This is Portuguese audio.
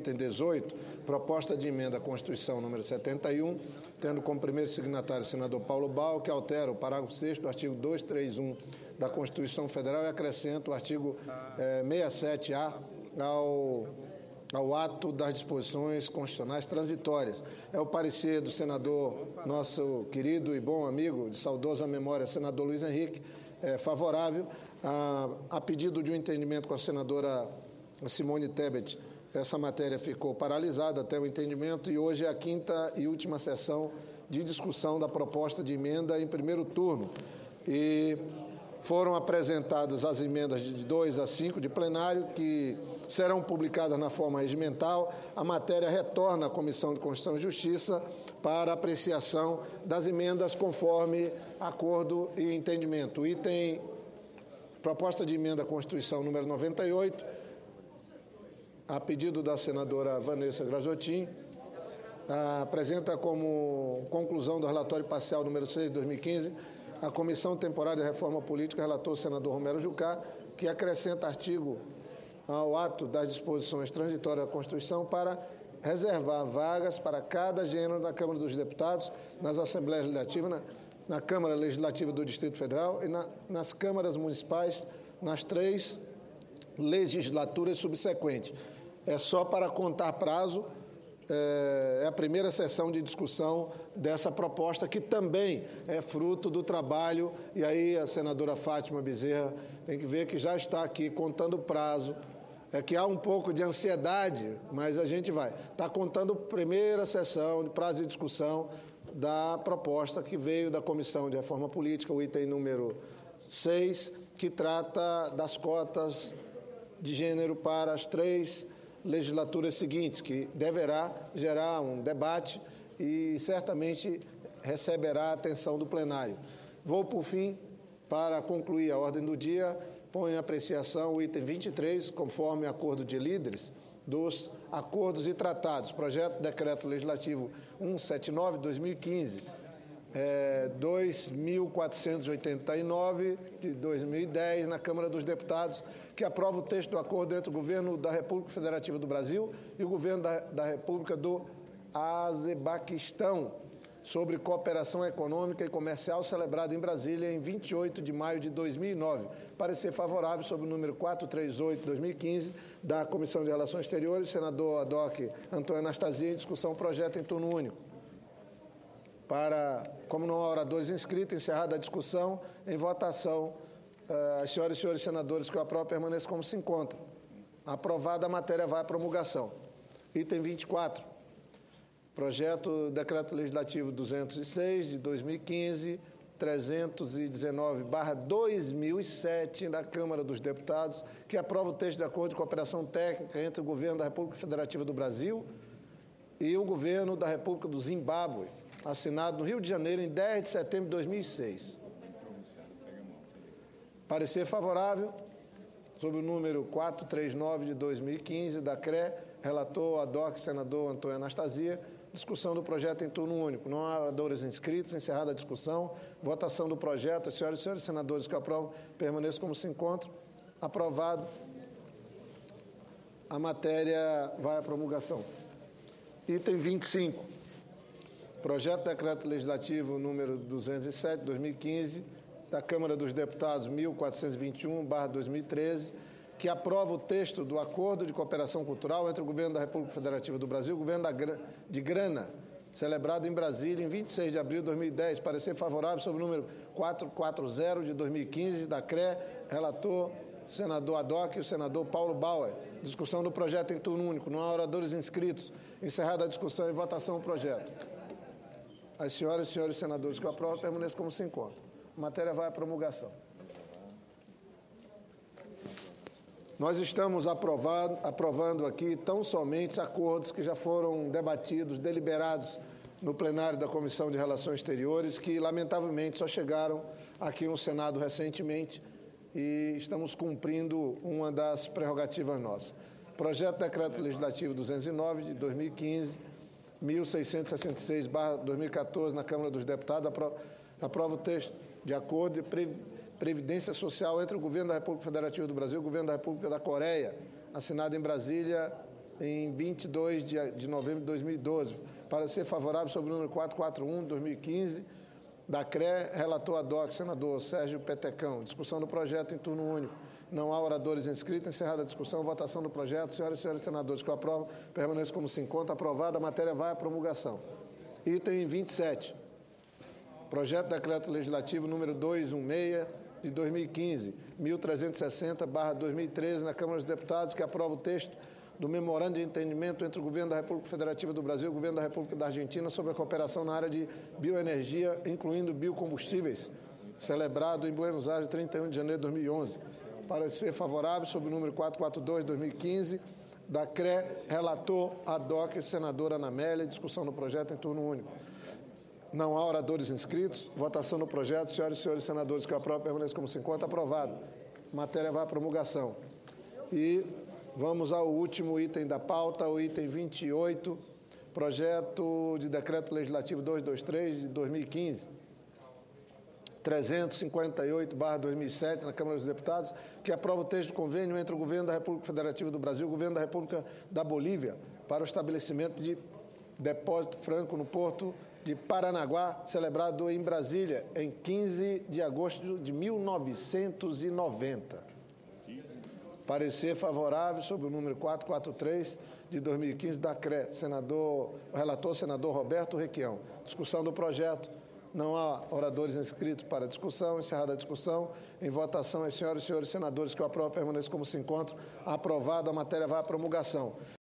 Item 18, proposta de emenda à Constituição número 71, tendo como primeiro signatário o senador Paulo Bal, que altera o parágrafo 6 do artigo 231 da Constituição Federal e acrescenta o artigo eh, 67A ao, ao ato das disposições constitucionais transitórias. É o parecer do senador, nosso querido e bom amigo, de saudosa memória, senador Luiz Henrique, eh, favorável, a, a pedido de um entendimento com a senadora Simone Tebet, essa matéria ficou paralisada até o entendimento e hoje é a quinta e última sessão de discussão da proposta de emenda em primeiro turno. E foram apresentadas as emendas de 2 a 5 de plenário, que serão publicadas na forma regimental. A matéria retorna à Comissão de Constituição e Justiça para apreciação das emendas conforme acordo e entendimento. Item proposta de emenda à Constituição número 98 a pedido da senadora Vanessa Graziotin, apresenta como conclusão do relatório parcial número 6 de 2015 a Comissão Temporária de Reforma Política, relator senador Romero Jucá, que acrescenta artigo ao ato das disposições transitórias da Constituição para reservar vagas para cada gênero na Câmara dos Deputados, nas Assembleias Legislativas, na, na Câmara Legislativa do Distrito Federal e na, nas câmaras municipais, nas três legislaturas subsequentes é só para contar prazo. É, é a primeira sessão de discussão dessa proposta, que também é fruto do trabalho, e aí a senadora Fátima Bezerra tem que ver que já está aqui contando prazo. É que há um pouco de ansiedade, mas a gente vai. Está contando primeira sessão de prazo de discussão da proposta que veio da Comissão de Reforma Política, o item número 6, que trata das cotas de gênero para as três legislaturas seguintes, que deverá gerar um debate e certamente receberá a atenção do plenário. Vou, por fim, para concluir a ordem do dia, ponho em apreciação o item 23, conforme acordo de líderes dos acordos e tratados, projeto de decreto legislativo 179/2015, é, 2.489 de 2010 na Câmara dos Deputados, que aprova o texto do acordo entre o governo da República Federativa do Brasil e o governo da, da República do Azebaquistão sobre cooperação econômica e comercial celebrado em Brasília em 28 de maio de 2009. Parecer favorável sobre o número 438/2015 da Comissão de Relações Exteriores, senador Adoc Antônio Anastasia, em discussão projeto em turno único. Para, como não há oradores inscritos, encerrada a discussão, em votação uh, as senhoras e senhores senadores que eu aprovo permaneçam como se encontram. Aprovada a matéria vai à promulgação. Item 24. Projeto Decreto Legislativo 206 de 2015, 319/2007 da Câmara dos Deputados, que aprova o texto de acordo de cooperação técnica entre o governo da República Federativa do Brasil e o governo da República do Zimbábue, assinado no Rio de Janeiro em 10 de setembro de 2006. Parecer favorável sobre o número 439 de 2015 da CRE, relator ADOC, senador Antônio Anastasia, discussão do projeto em turno único. Não há oradores inscritos, encerrada a discussão, votação do projeto. As senhoras e senhores senadores que aprovam, permaneçam como se encontram. Aprovado. A matéria vai à promulgação. Item 25. Projeto de Decreto Legislativo número 207, 2015 da Câmara dos Deputados 1421/2013, que aprova o texto do Acordo de Cooperação Cultural entre o Governo da República Federativa do Brasil e o Governo de Grana, celebrado em Brasília em 26 de abril de 2010. Parecer favorável sobre o número 440 de 2015 da CRE, relator senador Adoc e o senador Paulo Bauer. Discussão do projeto em turno único. Não há oradores inscritos. Encerrada a discussão e votação do projeto. As senhoras e senhores senadores que aprovam permaneçam como se encontram. A matéria vai à promulgação. Nós estamos aprovado, aprovando aqui tão somente acordos que já foram debatidos, deliberados no plenário da Comissão de Relações Exteriores, que lamentavelmente só chegaram aqui no Senado recentemente e estamos cumprindo uma das prerrogativas nossas. Projeto de Decreto Legislativo 209 de 2015, 1666/2014 na Câmara dos Deputados, aprova o texto de acordo de previdência social entre o governo da República Federativa do Brasil e o governo da República da Coreia, assinado em Brasília em 22 de, novembro de 2012. Parecer favorável sobre o número 441 de 2015 da CRE, relator ad hoc, senador Sérgio Petecão. Discussão do projeto em turno único. Não há oradores inscritos. Encerrada a discussão, votação do projeto. Senhoras e senhores senadores que o aprovam, permaneça como se encontra. Aprovada, a matéria vai à promulgação. Item 27. Projeto de Decreto Legislativo número 216 de 2015, 1360/2013 na Câmara dos Deputados, que aprova o texto do Memorando de Entendimento entre o Governo da República Federativa do Brasil e o Governo da República da Argentina sobre a cooperação na área de bioenergia, incluindo biocombustíveis, celebrado em Buenos Aires, 31 de janeiro de 2011. Parecer favorável sobre o número 442 de 2015 da CRE, relator ad hoc, senadora Ana Amélia, discussão do projeto em turno único. Não há oradores inscritos. Votação no projeto. Senhoras e senhores senadores que aprovam, permaneçam como se encontra. Aprovado. Matéria vai à promulgação. E vamos ao último item da pauta, o item 28, projeto de decreto legislativo 223 de 2015. 358-2007, na Câmara dos Deputados, que aprova o texto do convênio entre o Governo da República Federativa do Brasil e o Governo da República da Bolívia para o estabelecimento de depósito franco no Porto de Paranaguá, celebrado em Brasília em 15 de agosto de 1990. Parecer favorável sobre o número 443 de 2015 da CRE, senador, relator senador Roberto Requião. Discussão do projeto. Não há oradores inscritos para discussão. Encerrada a discussão. Em votação, as senhoras e senhores senadores que o aprovam permaneçam como se encontram. Aprovado, a matéria vai à promulgação.